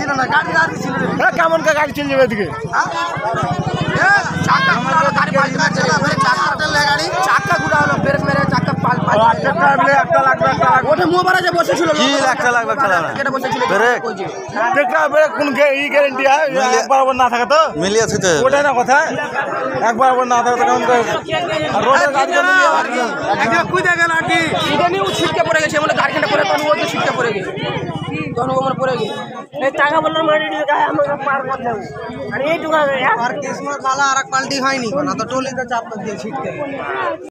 ছিল না গাড়ি গাড়ি ছিল। হ্যাঁ কেমন কা গাড়ি চলে যাবে এদিকে? একবার না থাকে তখন আমার পড়ে গেল এই টাকা বললাম মারি মানে দিয়ে গায়ে আমাকে পার করে দেবো আর এইটুকু আর কিসমত ভালো আর পাল্টি হয়নি। না তো টলিতে চাপ দিয়ে ছিটকে।